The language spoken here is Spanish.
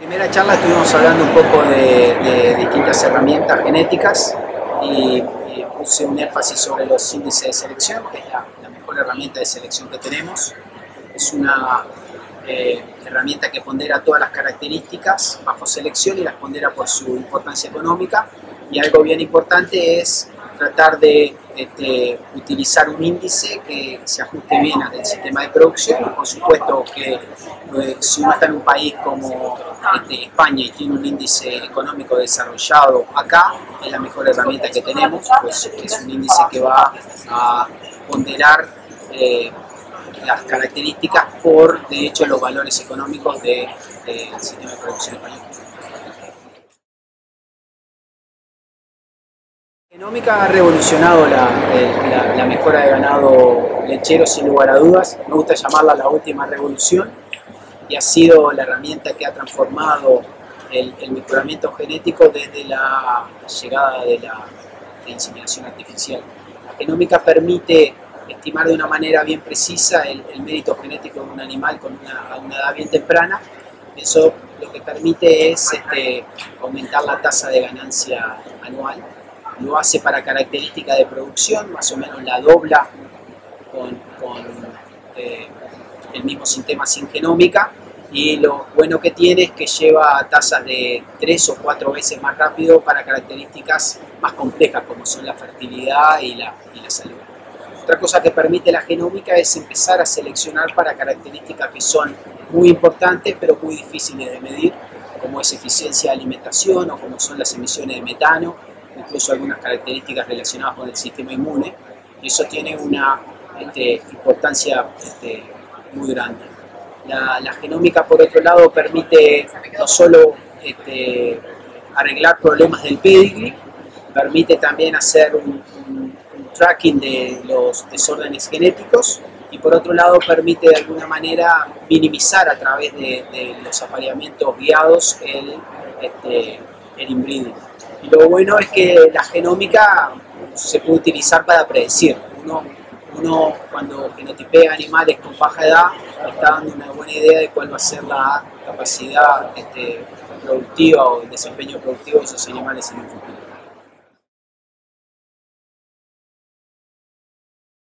La primera charla estuvimos hablando un poco de, distintas herramientas genéticas y, puse un énfasis sobre los índices de selección, que es la, mejor herramienta de selección que tenemos. Es una eh, herramienta que pondera todas las características bajo selección y las pondera por su importancia económica. Y algo bien importante es tratar de este, utilizar un índice que se ajuste bien al sistema de producción por supuesto que eh, si uno está en un país como este, España y tiene un índice económico desarrollado acá, es la mejor herramienta que tenemos, pues es un índice que va a ponderar eh, las características por, de hecho, los valores económicos del sistema de producción español. Genómica ha revolucionado la, mejora de ganado lechero sin lugar a dudas. Me gusta llamarla la última revolución y ha sido la herramienta que ha transformado el, mejoramiento genético desde la llegada de la inseminación artificial. La genómica permite estimar de una manera bien precisa el, mérito genético de un animal con una, a una edad bien temprana. Eso lo que permite es este, aumentar la tasa de ganancia anual lo hace para característica de producción, más o menos la dobla con, eh, el mismo sistema sin genómica y lo bueno que tiene es que lleva tasas de tres o cuatro veces más rápido para características más complejas como son la fertilidad y la, y la salud. Otra cosa que permite la genómica es empezar a seleccionar para características que son muy importantes pero muy difíciles de medir, como es eficiencia de alimentación o como son las emisiones de metano incluso algunas características relacionadas con el sistema inmune, y eso tiene una este, importancia este, muy grande. La, genómica, por otro lado, permite no solo este, arreglar problemas del pedigree, permite también hacer un, tracking de los desórdenes genéticos y por otro lado permite de alguna manera minimizar a través de, los apareamientos guiados el, el inbreeding. Lo bueno es que la genómica se puede utilizar para predecir. Uno, uno cuando genotipea animales con baja edad está dando una buena idea de cuál va a ser la capacidad este, productiva o el desempeño productivo de esos animales en el futuro.